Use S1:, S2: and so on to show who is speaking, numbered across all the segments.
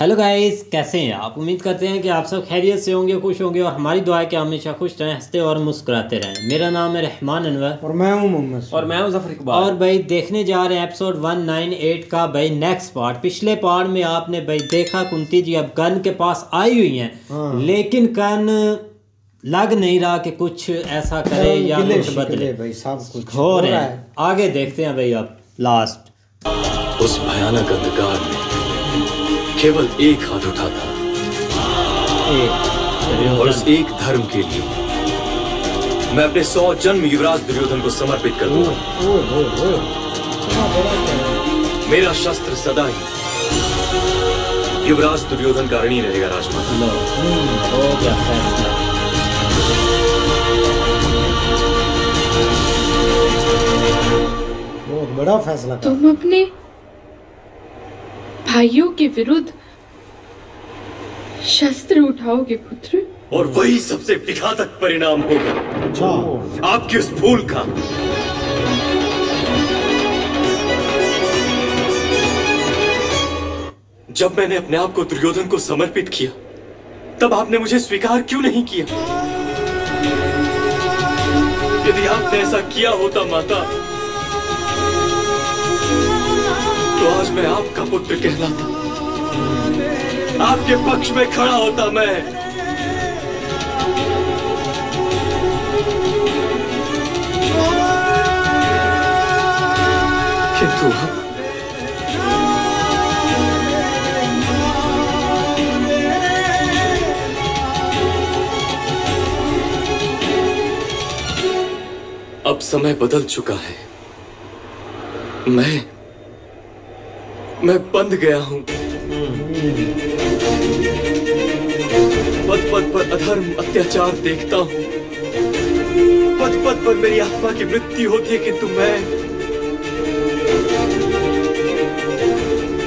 S1: Hello guys कैसे हैं आप? उम्मीद करते हैं कि आप सब खैरियत से होंगे खुश होंगे और हमारी दुआ है कि हमेशा खुश रहें हँसते और मुस्कुराते रहें। मेरा नाम है रहमान अनवर।
S2: और मैं हूँ मोहम्मद
S3: और मैं हूँ ज़फ़र इकबाल।
S1: और भाई देखने जा रहे हैं एपिसोड 198 का भाई नेक्स्ट पार्ट पिछले पार्ट में आपने भाई देखा कुंती जी अब गन के पास आई हुई हैं।
S2: हाँ।
S1: लेकिन गन लग नहीं रहा कि कुछ ऐसा करे या कुछ बदले।
S2: भाई सब कुछ
S1: हो रहे हैं आगे देखते हैं भाई अब लास्ट
S4: उस भयानक अंधकार में केवल एक हाथ उठा था और उस एक धर्म के लिए। मैं अपने सौ जन्म युवराज दुर्योधन को समर्पित कर दूँगा? मेरा शस्त्र सदा ही। युवराज दुर्योधन का ऋणी रहेगा राजमाता।
S1: हो फैसला
S2: बहुत बड़ा फैसला
S5: तुम अपने भाइयों के विरुद्ध शस्त्र उठाओगे पुत्र?
S4: और वही सबसे विघातक परिणाम होगा।
S2: अच्छा।
S4: आपकी उस भूल का। जब मैंने अपने आप को दुर्योधन को समर्पित किया तब आपने मुझे स्वीकार क्यों नहीं किया? यदि आपने ऐसा किया होता माता तो आज मैं आपका पुत्र कहलाता आपके पक्ष में खड़ा होता मैं। किंतु अब अब समय बदल चुका है। मैं मैं बंध गया हूँ। पद पद पर अधर्म, अत्याचार देखता हूँ। पद पद पर मेरी आत्मा की मृत्यु होती है किंतु मैं।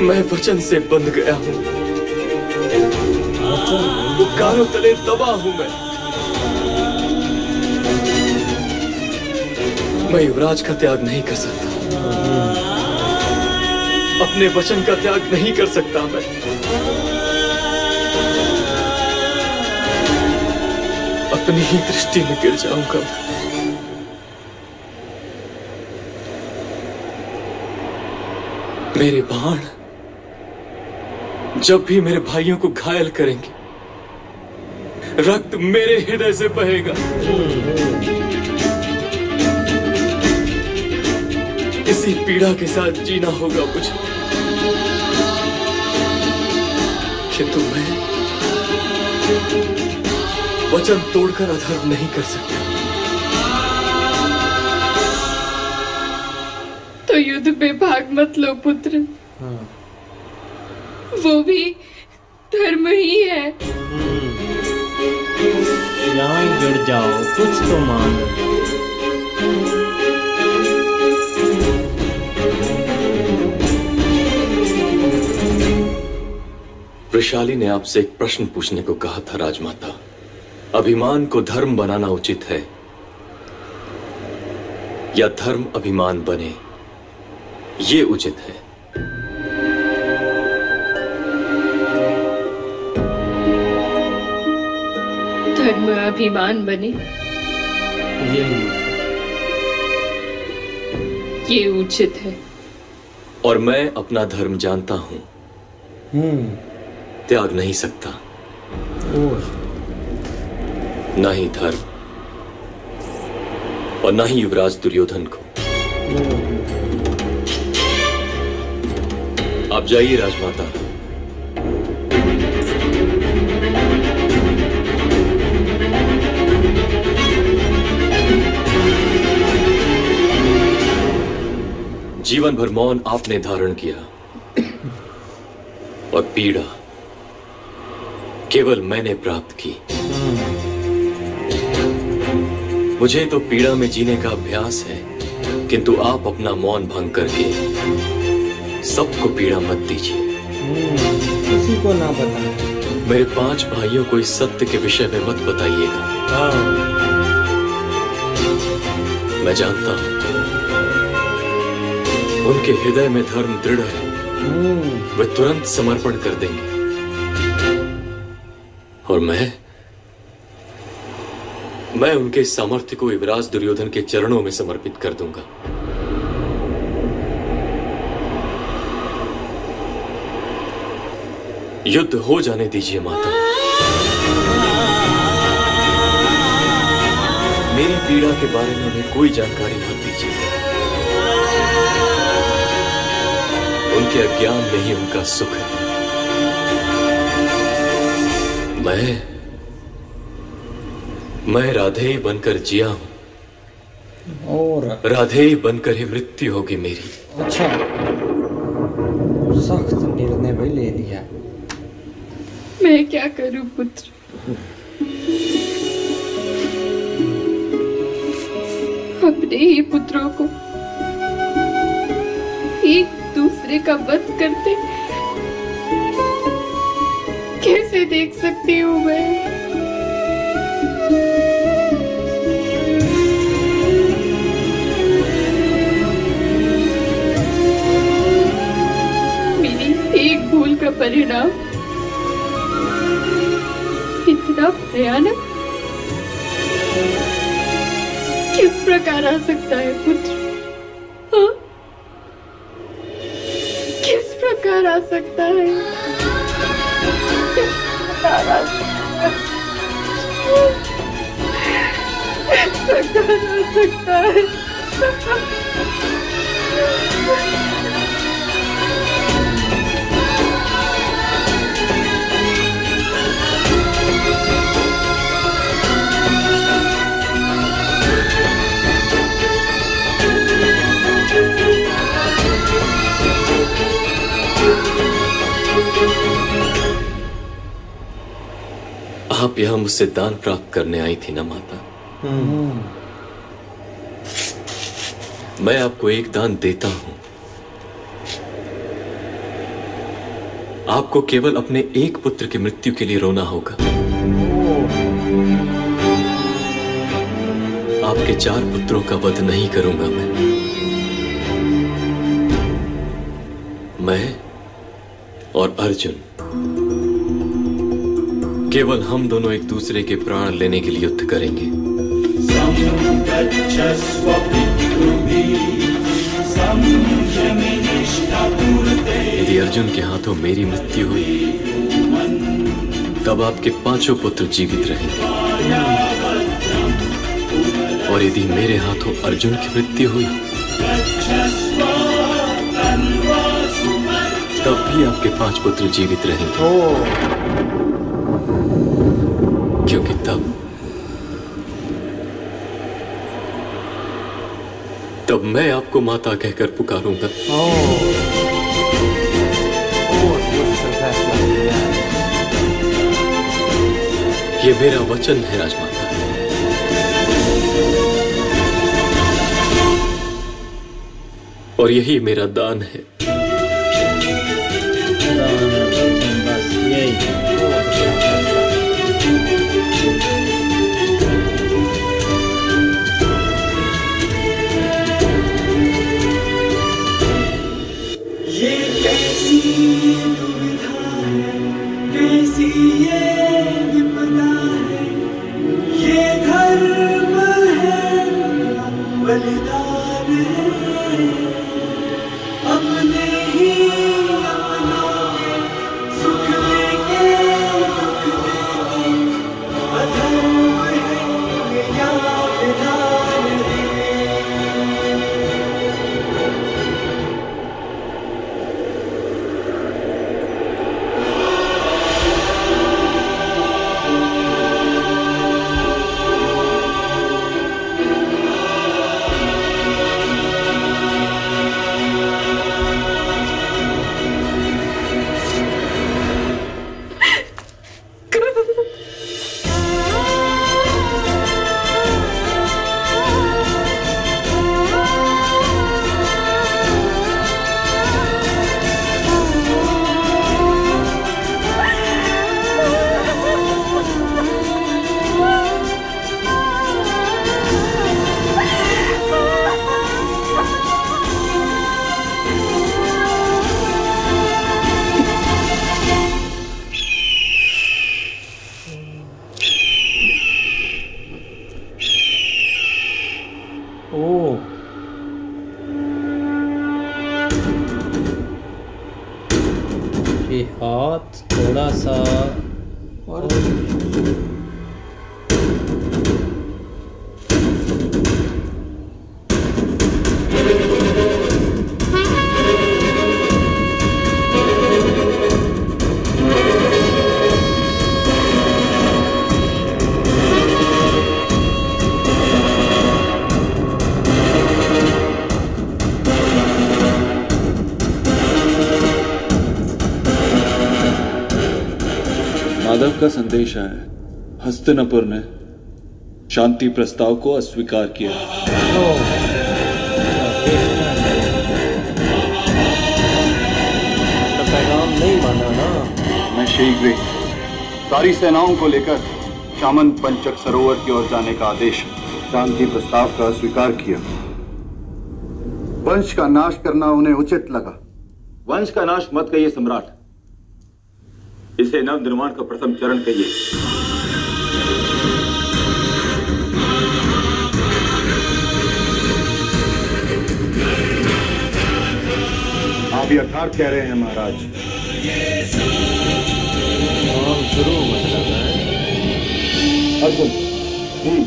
S4: मैं वचन से बंध गया हूँ। उपकारों तले दबा हूँ मैं। मैं युवराज का त्याग नहीं कर सकता। अपने वचन का त्याग नहीं कर सकता मैं। अपनी ही दृष्टि में गिर जाऊँगा। मेरे बाण जब भी मेरे भाइयों को घायल करेंगे, रक्त मेरे हृदय से बहेगा। इसी पीड़ा के साथ जीना होगा मुझे। किंतु मैं वचन तोड़कर अधर्म नहीं कर सकता।
S5: तो युद्ध में भाग मत लो पुत्र।
S2: हाँ।
S5: वो भी धर्म ही है।
S1: यहाँ ही जुड़ जाओ कुछ तो मान
S4: वृशाली ने आपसे एक प्रश्न पूछने को कहा था राजमाता। अभिमान को धर्म बनाना उचित है। या धर्म अभिमान बने ये उचित है।
S5: धर्म अभिमान बने? ये उचित है।
S4: और मैं अपना धर्म जानता हूँ।
S2: हम्म।
S4: त्याग नहीं सकता। ना ही धर्म और ना ही युवराज दुर्योधन को। आप जाइए राजमाता। जीवन भर मौन आपने धारण किया। और पीड़ा केवल मैंने प्राप्त की। मुझे तो पीड़ा में जीने का अभ्यास है किंतु आप अपना मौन भंग करके सबको पीड़ा मत दीजिए।
S2: किसी को ना बताना
S4: मेरे पाँच भाइयों को इस सत्य के विषय में मत बताइएगा।
S2: हाँ।
S4: मैं जानता हूँ उनके हृदय में धर्म दृढ़ है।
S2: हम्म।
S4: वे तुरंत समर्पण कर देंगे। और मैं मैं उनके सामर्थ्य को युवराज दुर्योधन के चरणों में समर्पित कर दूँगा। युद्ध हो जाने दीजिए माता। मेरी पीड़ा के बारे में उन्हें कोई जानकारी मत दीजिए। उनके अज्ञान में ही उनका सुख है। मैं मैं राधे बनकर जिया हूँ।
S2: और?
S4: राधे बनकर ही मृत्यु होगी मेरी।
S2: अच्छा। सख्त निर्णय भाई ले लिया।
S5: मैं क्या करूँ पुत्र? अपने ही पुत्रों को एक दूसरे का वध करते कैसे देख सकती हूँ मैं? एक भूल का परिणाम। इतना भयानक। किस प्रकार आ सकता है पुत्र? हाँ? किस प्रकार आ सकता है? प्रकार आ सकता है
S4: आप यहाँ मुझसे दान प्राप्त करने आई थी ना माता? मैं आपको एक दान देता हूँ। आपको केवल अपने एक पुत्र की मृत्यु के लिए रोना होगा। आपके चार पुत्रों का वध नहीं करूँगा मैं। मैं और अर्जुन। केवल हम दोनों एक दूसरे के प्राण लेने के लिए युद्ध करेंगे। यदि अर्जुन के हाथों मेरी मृत्यु हुई तब आपके पाँचों पुत्र जीवित रहेंगे और यदि मेरे हाथों अर्जुन की मृत्यु हुई तब भी आपके पाँच पुत्र जीवित रहेंगे क्योंकि तब तब मैं आपको माता कहकर पुकारूँगा। ये मेरा वचन है, राजमाता। और यही मेरा दान है।
S6: का संदेश आया है। हस्तिनापुर ने शांति प्रस्ताव को अस्वीकार किया।
S1: तो पैगाम नहीं माना ना।
S7: मैं शीघ्र सारी सेनाओं को लेकर शामंत पंचक सरोवर की ओर जाने का आदेश शांति प्रस्ताव का स्वीकार किया। वंश का नाश करना उन्हें उचित लगा।
S8: वंश का नाश मत कहिए सम्राट। इसे नव निर्माण का प्रथम चरण कहिए।
S7: आप यथार्थ कह रहे हैं महाराज।
S1: शुरू मतलब है।
S7: अर्जुन हम्म,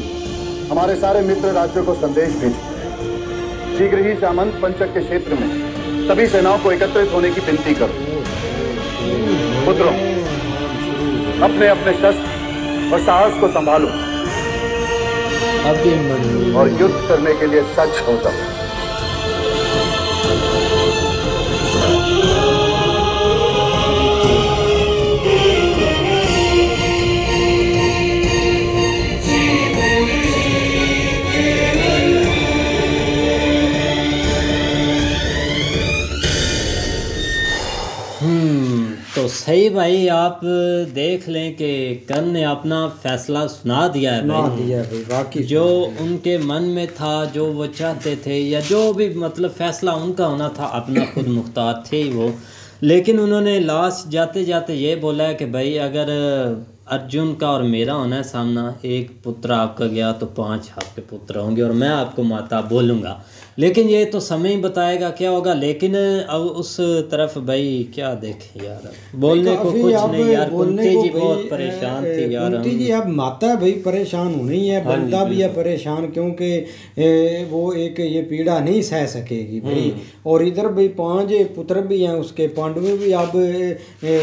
S7: हमारे सारे मित्र राज्यों को संदेश भेजो। शीघ्र ही सामंत पंचक के क्षेत्र में सभी सेनाओं को एकत्रित होने की विनती करो। पुत्रों अपने अपने शस्त्र और साहस को संभालो।
S1: अभी
S7: और युद्ध करने के लिए सच हो।
S1: सही भाई आप देख लें कि कर्ण ने अपना फैसला सुना दिया है
S2: सुना
S1: भाई।
S2: दिया भाई बाकी
S1: जो उनके मन में था जो वो चाहते थे या जो भी मतलब फैसला उनका होना था अपना खुद मुख्तार थे ही वो। लेकिन उन्होंने लास्ट जाते जाते ये बोला है कि भाई अगर अर्जुन का और मेरा होना है सामना एक पुत्र आपका गया तो पाँच आपके पुत्र होंगे और मैं आपको माता बोलूँगा। लेकिन ये तो समय ही बताएगा क्या होगा? लेकिन अब उस तरफ़ भाई क्या देखें यार। बोलने को कुछ नहीं यार कुंती जी बहुत परेशान थी यार
S2: कुंती जी अब माता भाई परेशान होनी है
S1: हाँ
S2: बनता भी है परेशान क्योंकि वो एक ये पीड़ा नहीं सह सकेगी भाई।
S1: हम्म।
S2: और इधर भाई पाँच पुत्र भी हैं उसके पांडव भी अब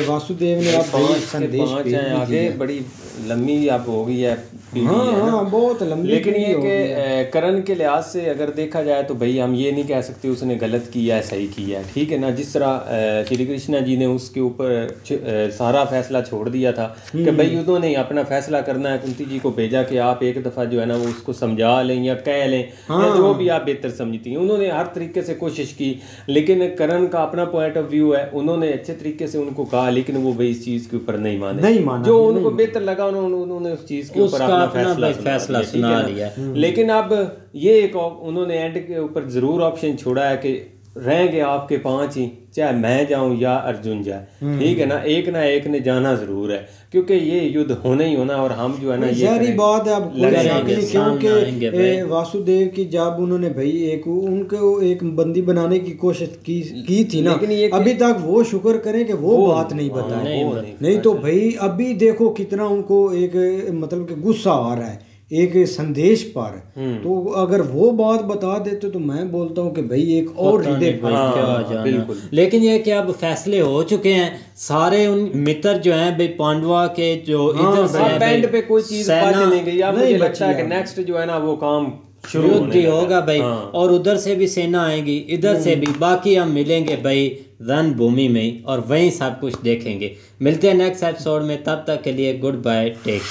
S2: वासुदेव ने अब संदेश।
S9: आगे बड़ी लंबी अब हो गई है
S2: हाँ
S9: हाँ
S2: बहुत लंबी
S9: लेकिन ये कि करण के लिहाज से अगर देखा जाए तो भाई हम ये नहीं कह सकते उसने गलत किया है सही किया। है ठीक है ना? जिस तरह श्री कृष्णा जी ने उसके ऊपर सारा फैसला छोड़ दिया था कि भाई उन्होंने अपना फैसला करना है कुंती जी को भेजा कि आप एक दफ़ा जो है ना वो उसको समझा लें या कह लें हाँ। या जो भी आप बेहतर समझती हैं। उन्होंने हर तरीके से कोशिश की लेकिन करण का अपना पॉइंट ऑफ़ व्यू है। उन्होंने अच्छे तरीके से उनको कहा लेकिन वो भाई इस चीज़ के ऊपर नहीं माने।
S2: नहीं माना,
S9: जो उनको बेहतर लगा उन्होंने उस चीज़ के ऊपर अपना फैसला
S1: फैसला सुना लिया।
S9: लेकिन अब ये एक उन्होंने एंड के ऊपर ज़रूर ऑप्शन छोड़ा है कि रहेंगे आपके पाँच ही चाहे मैं जाऊँ या अर्जुन जाए। ठीक है ना? एक ना एक ने जाना ज़रूर है क्योंकि ये युद्ध होना ही होना और हम जो है ना ये
S2: सारी बात है क्योंकि वासुदेव की जब उन्होंने भाई एक उनको एक बंदी बनाने की कोशिश की की थी ना।
S9: ये
S2: अभी तक वो शुक्र करें कि वो, बात नहीं
S1: नहीं
S2: बताई
S1: बताई।
S2: नहीं तो भाई अभी देखो कितना उनको एक मतलब कि गुस्सा आ रहा है। एक संदेश पर।
S1: हम्म।
S2: तो अगर वो बात बता देते तो मैं बोलता हूँ कि भाई एक और हृदय पर-
S1: क्या
S9: हाँ,
S1: जाना।
S9: बिल्कुल।
S1: लेकिन ये कि अब फैसले हो चुके हैं सारे उन मित्र जो हैं भाई पांडवा के जो इधर से
S9: हाँ, बैंड पे कोई चीज़ नहीं गई। अब मुझे लगता है कि नेक्स्ट जो है ना वो काम शुरू
S1: युद्ध ही होगा भाई
S9: हाँ।
S1: और उधर से भी सेना आएगी इधर से भी। बाकी हम मिलेंगे भाई रणभूमि में और वहीं सब कुछ देखेंगे। मिलते हैं नेक्स्ट एपिसोड में तब तक के लिए गुड बाय टेक